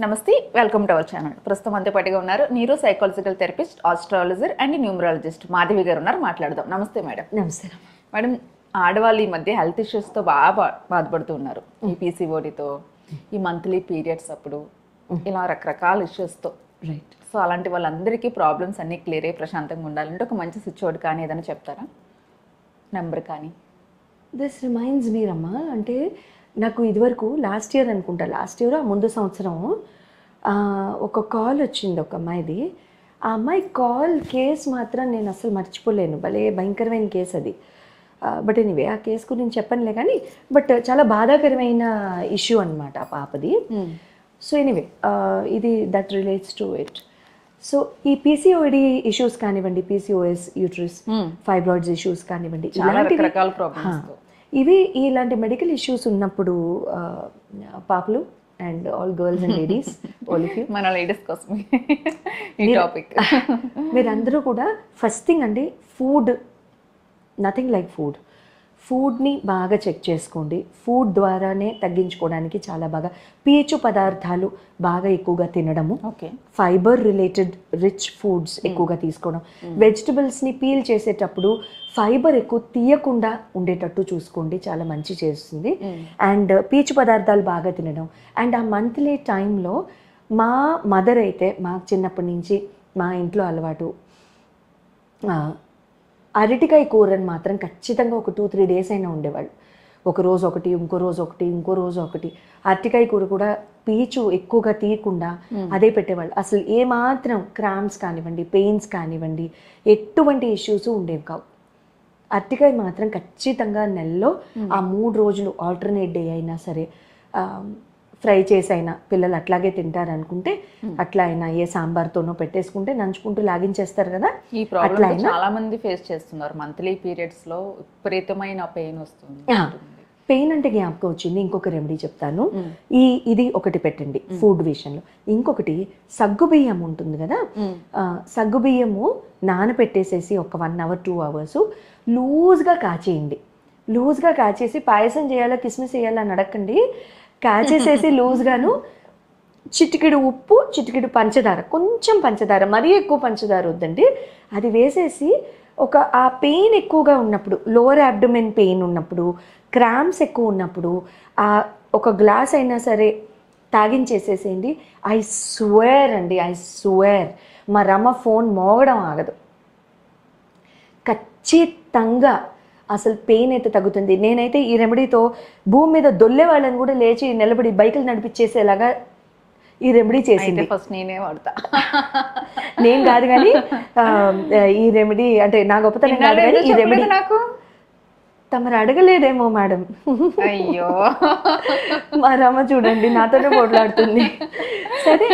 నమస్తే welcome to our channel. ప్రస్తుతం అంతే పాటుగా ఉన్నారు neuro psychological therapist astrologer and numerologist Madhavi గారు ఉన్నారు. మాట్లాడదాం. నమస్తే మేడం. నమస్తే మేడం ఆడవాళ్ళు ఈ మధ్య హెల్త్ ఇష్యూస్తో బాగా బాధపడుతూ ఉన్నారు. ఈ పీసీఓడితో ఈ మంత్లీ పీరియడ్స్ అప్పుడు ఇలా రకరకాల ఇష్యూస్తో రైట్ సో అలాంటి వాళ్ళందరికీ ప్రాబ్లమ్స్ అన్నీ క్లియర్ అయ్యి ప్రశాంతంగా ఉండాలంటే ఒక మంచి స్విచ్ కానీ ఏదైనా చెప్తారా? నెంబర్ కానీ. దిస్ రిమైండ్స్ మీ రమ్మా అంటే నాకు ఇదివరకు లాస్ట్ ఇయర్ అనుకుంటా లాస్ట్ ఇయర్ ముందు సంవత్సరం ఒక కాల్ వచ్చింది ఒక అమ్మాయిది. ఆ అమ్మాయి కాల్ కేస్ మాత్రం నేను అసలు మర్చిపోలేను. భలే భయంకరమైన కేసు అది. బట్ ఎనీవే ఆ కేసు గురించి చెప్పనులే కానీ బట్ చాలా బాధాకరమైన ఇష్యూ అనమాట ఆ పాపది. సో ఎనీవే ఇది that relates to it so ఈ పీసీఓడి ఇష్యూస్ కానివ్వండి పీసీఓఎస్ యూట్రస్ ఫైబ్రాయిడ్స్ ఇష్యూస్ కానివ్వండి చాలా ఇలాంటివి రకరకాల ప్రాబ్లమ్స్. ఇవి ఇలాంటి మెడికల్ ఇష్యూస్ ఉన్నప్పుడు పాపలు and all girls and ladies మన లేడీస్ కోసం ఈ టాపిక్ మీరందరూ కూడా ఫస్ట్ థింగ్ అండి ఫుడ్ నథింగ్ లైక్ ఫుడ్ ఫుడ్ని బాగా చెక్ చేసుకోండి. ఫుడ్ ద్వారానే తగ్గించుకోవడానికి చాలా బాగా పీచు పదార్థాలు బాగా ఎక్కువగా తినడము okay. Fibre related rich foods ఎక్కువగా తీసుకోవడం. వెజిటబుల్స్ని పీల్ చేసేటప్పుడు ఫైబర్ ఎక్కువ తీయకుండా ఉండేటట్టు చూసుకోండి చాలా మంచి చేస్తుంది. అండ్ పీచు పదార్థాలు బాగా తినడం. అండ్ ఆ మంత్లీ టైంలో మా మదర్ అయితే మాకు చిన్నప్పటి నుంచి మా ఇంట్లో అలవాటు అరటికాయ కూరని మాత్రం ఖచ్చితంగా ఒక టూ త్రీ డేస్ అయినా ఉండేవాళ్ళు. ఒక రోజు ఒకటి ఇంకో రోజు ఒకటి ఇంకో రోజు ఒకటి. అరటికాయ కూర కూడా పీచు ఎక్కువగా తీయకుండా అదే పెట్టేవాళ్ళు. అసలు ఏ మాత్రం క్రామ్స్ కానివ్వండి పెయిన్స్ కానివ్వండి ఎటువంటి ఇష్యూస్ ఉండేవి కావు. అరటికాయ మాత్రం ఖచ్చితంగా నెలలో ఆ మూడు రోజులు ఆల్టర్నేట్ డే అయినా సరే ఫ్రై చేసి అయినా పిల్లలు అట్లాగే తింటారు అనుకుంటే అట్లా అయినా ఏ సాంబార్తోనో పెట్టేసుకుంటే నంచుకుంటూ లాగించేస్తారు కదా. ఈ ప్రాబ్లమ్ చాలా మంది ఫేస్ చేస్తున్నారు. మంత్లీ పీరియడ్స్లో విపరీతమైన పెయిన్ వస్తుంది. పెయిన్ అంటే జ్ఞాపకం వచ్చింది. ఇంకొక రెమెడీ చెప్తాను. ఈ ఇది ఒకటి పెట్టండి ఫుడ్ విషయంలో. ఇంకొకటి సగ్గుబియ్యం ఉంటుంది కదా. ఆ, సగ్గుబియ్యము నానబెట్టేసేసి ఒక వన్ అవర్ టూ అవర్స్ లూజ్గా కాచేయండి. లూజ్గా కాచేసి పాయసం చేయాలా కిస్మిస్ చేయాలా అని అడగండి కాచేసేసి లూజ్గాను చిటికెడు ఉప్పు చిటికెడు పంచదార. కొంచెం పంచదార మరీ ఎక్కువ పంచదార వద్దండి. అది వేసేసి ఒక ఆ పెయిన్ ఎక్కువగా ఉన్నప్పుడు లోవర్ యాబ్డమెన్ పెయిన్ ఉన్నప్పుడు క్రామ్స్ ఎక్కువ ఉన్నప్పుడు ఆ ఒక గ్లాస్ అయినా సరే తాగించేసేసేయండి. ఐ స్వేర్ అండి ఐ స్వేర్. మా రమ్మ ఫోన్ మోగడం ఆగదు. ఖచ్చితంగా అసలు పెయిన్ అయితే తగ్గుతుంది. నేనైతే ఈ రెమెడీతో భూమి మీద దొల్లే వాళ్ళని కూడా లేచి నిలబడి బైకులు నడిపించేసేలాగా ఈ రెమెడీ చేసింది. ఫస్ట్ నేనే వాడతా. నేను కాదు కానీ ఈ రెమెడీ అంటే నా గొప్పతనం కాదు కానీ ఈ రెమెడీ నాకు? తమరు అడగలేదేమో మేడం. అయ్యో. మా రమ్మ చూడండి నాతోనే పోట్లాడుతుంది. సరే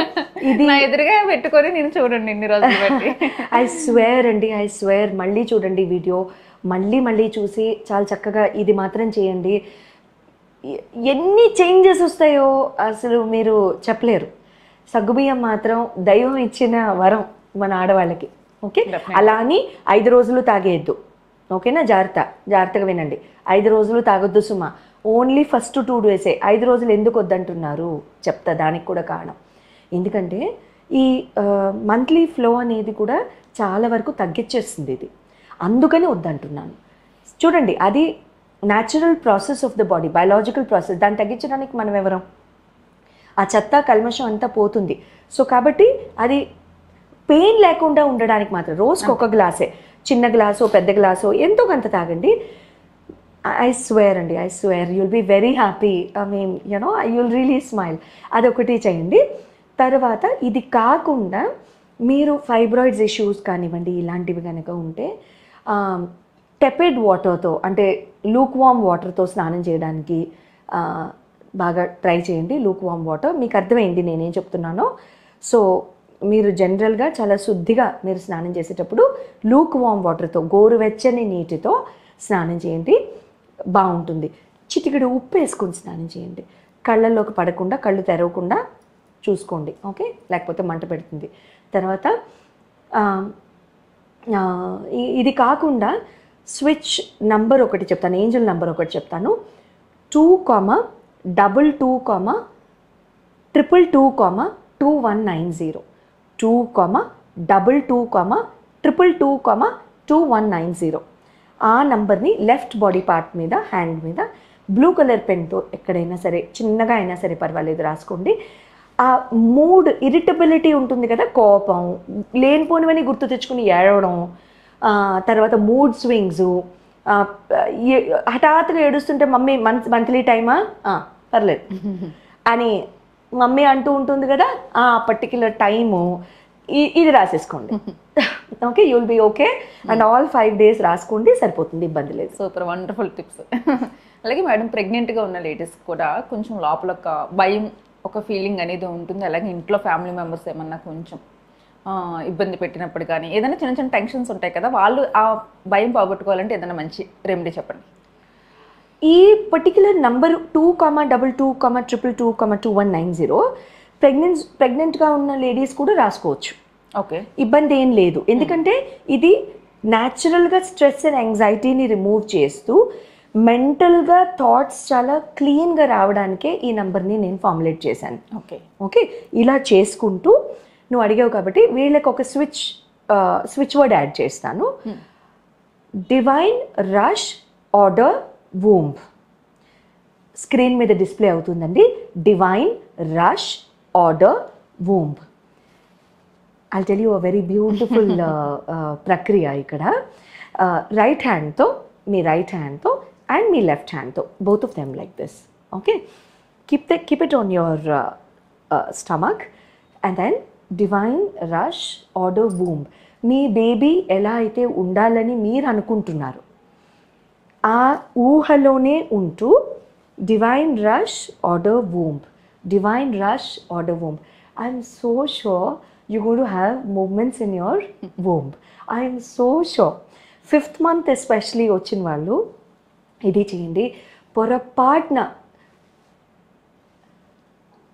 ఇది నా ఎదురుగా పెట్టుకొని నేను చూడండి ఇన్ని రోజులు ఐ స్వేర్ అండి ఐ స్వేర్ మళ్ళీ చూడండి వీడియో మళ్ళీ మళ్ళీ చూసి చాలా చక్కగా ఇది మాత్రం చేయండి. ఎన్ని చేంజెస్ వస్తాయో అసలు మీరు చెప్పలేరు. సగ్గుబియ్యం మాత్రం దైవం ఇచ్చిన వరం మన ఆడవాళ్ళకి. ఓకే? అలా అని ఐదు రోజులు తాగేయద్దు. ఓకేనా? జాగ్రత్త. జాగ్రత్తగా వినండి. ఐదు రోజులు తాగొద్దు సుమా. ఓన్లీ ఫస్ట్ టూ డేసే. ఐదు రోజులు ఎందుకు వద్దంటున్నారు? చెప్తా. దానికి కూడా కారణం. ఎందుకంటే ఈ మంత్లీ ఫ్లో అనేది కూడా చాలా వరకు తగ్గించేస్తుంది ఇది. అందుకని వద్దంటున్నాను. చూడండి అది natural process of the body biological process దాన్ని తగ్గించడానికి మనం ఎవరం? ఆ చెత్త కల్మషం అంతా పోతుంది. సో కాబట్టి అది పెయిన్ లేకుండా ఉండడానికి మాత్రం రోజుకి ఒక గ్లాసే చిన్న గ్లాసో పెద్ద గ్లాసో ఎంతో కొంత తాగండి. ఐ స్వేర్ అండి I swear you'll be very happy I mean you know you'll really smile అదొకటి చేయండి. తర్వాత ఇది కాకుండా మీరు ఫైబ్రాయిడ్స్ ఇష్యూస్ కానివ్వండి ఇలాంటివి కనుక ఉంటే టెపెడ్ వాటర్తో అంటే లూక్ వామ్ వాటర్తో స్నానం చేయడానికి బాగా ట్రై చేయండి లూక్ వామ్ వాటర్ మీకు అర్థమైంది నేనేం చెప్తున్నానో. సో మీరు జనరల్గా చాలా శుద్ధిగా మీరు స్నానం చేసేటప్పుడు లూక్ వామ్ వాటర్తో గోరువెచ్చని నీటితో స్నానం చేయండి. బాగుంటుంది. చిటికెడు ఉప్పు వేసుకొని స్నానం చేయండి. కళ్ళల్లోకి పడకుండా కళ్ళు తెరవకుండా చూసుకోండి. ఓకే? లేకపోతే మంట పెడుతుంది. తర్వాత ఇది కాకుండా స్విచ్ నంబర్ ఒకటి చెప్తాను ఏంజల్ నంబర్ ఒకటి చెప్తాను. Two comma double two comma triple two comma two one nine zero. Two comma double two comma triple two comma two one nine zero. ఆ నంబర్ని లెఫ్ట్ బాడీ పార్ట్ మీద hand మీద blue colour పెన్తో ఎక్కడైనా సరే చిన్నగా అయినా సరే పర్వాలేదు రాసుకోండి. ఆ మూడ్ ఇరిటబిలిటీ ఉంటుంది కదా కోపం. లేనిపోనివని గుర్తు తెచ్చుకుని ఏడవడం తర్వాత మూడ్ స్వింగ్స్ హఠాత్తుగా ఏడుస్తుంటే మమ్మీ మంత్ మంత్లీ టైమా? పర్లేదు. అని మమ్మీ అంటూ ఉంటుంది కదా ఆ పర్టిక్యులర్ టైము. ఇది రాసేసుకోండి. Okay you'll be okay. And all five days రాసుకోండి సరిపోతుంది ఇబ్బంది లేదు. Super wonderful tips. అలాగే మేడం ప్రెగ్నెంట్గా ఉన్న లేడీస్ కూడా కొంచెం లోపల ఒక భయం ఒక ఫీలింగ్ అనేది ఉంటుంది. అలాగే ఇంట్లో ఫ్యామిలీ మెంబర్స్ ఏమన్నా కొంచెం ఇబ్బంది పెట్టినప్పుడు కానీ ఏదైనా చిన్న చిన్న టెన్షన్స్ ఉంటాయి కదా వాళ్ళు ఆ భయం పోగొట్టుకోవాలంటే ఏదైనా మంచి రెమెడీ చెప్పండి. ఈ particular number two comma double two comma triple two comma two one nine zero ప్రెగ్నెన్స్ ప్రెగ్నెంట్గా ఉన్న లేడీస్ కూడా రాసుకోవచ్చు. ఓకే ఇబ్బంది ఏం లేదు. ఎందుకంటే ఇది న్యాచురల్గా స్ట్రెస్ అండ్ యాంగ్జైటీని రిమూవ్ చేస్తూ మెంటల్గా థాట్స్ చాలా క్లీన్గా రావడానికే ఈ నంబర్ని నేను ఫార్ములేట్ చేశాను. ఓకే. ఓకే? ఇలా చేసుకుంటూ నువ్వు అడిగావు కాబట్టి వీళ్ళకి ఒక స్విచ్ స్విచ్ వర్డ్ యాడ్ చేస్తాను. Divine rush order womb screen మీద డిస్ప్లే అవుతుందండి. Divine rush order womb I tell you a very beautiful ప్రక్రియ ఇక్కడ. రైట్ హ్యాండ్తో మీ రైట్ హ్యాండ్తో అండ్ మీ లెఫ్ట్ హ్యాండ్తో both of them like this okay keep the keep it on your stomach and then divine rush order womb me baby ఎలా అయితే ఉండాలని మీరు అనుకుంటున్నారు ఆ ఊహలోనే ఉంటూ divine rush order womb divine rush order womb I'm so sure you go to have moments in your womb I'm so sure fifth month especially వచ్చిన వాళ్ళు ఇది చేయండి. పొరపాటున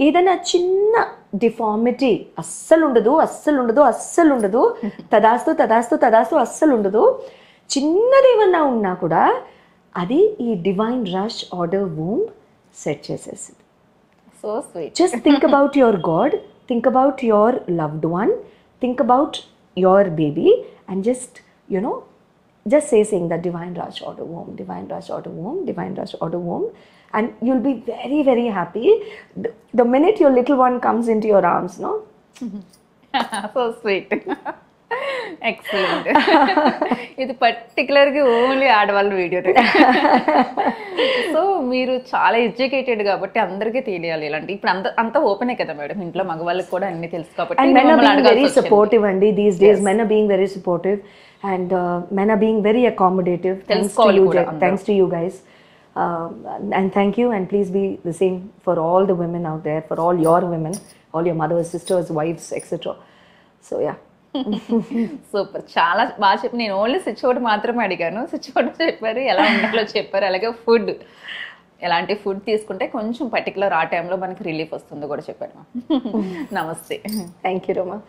ఏదైనా చిన్న డిఫార్మిటీ అస్సలు ఉండదు అస్సలు ఉండదు అస్సలు ఉండదు తదాస్తు తదాస్తు తదాస్తు అస్సలు ఉండదు చిన్నది ఏమన్నా ఉన్నా కూడా అది ఈ divine rush order womb set చేసేసింది. So sweet think about your god think about your loved one think about your baby and just you know just say saying that divine rush, order womb, divine rush, order womb, divine rush, order womb, and you'll be very very happy. The, the minute your little one comes into your arms no? So sweet. Excellent ఇది పర్టికులర్గా only ఆడవాళ్ళ video so మీరు చాలా educated కాబట్టి అందరికీ తెలియాలి ఇలాంటి. ఇప్పుడు అంత అంత ఓపెనే కదా మేడం? ఇంట్లో మగవాళ్ళకి కూడా అన్ని తెలుసు కాబట్టి సపోర్టివ్ అండి these days men being very supportive and men being very thanks to you guys Uh, um, and thank you and please be the same for all the women out there for all your women all your mothers sisters wives etc so super. చాలా బాగా చెప్పి నేను only switch మాత్రమే అడిగాను. Switch చెప్పారు ఎలా ఉండాలో చెప్పారు. అలాగే ఫుడ్. ఎలాంటి ఫుడ్ తీసుకుంటే కొంచెం పర్టికులర్ ఆ టైంలో మనకి రిలీఫ్ వస్తుందో కూడా చెప్పారు నమస్తే. Thank you Roma.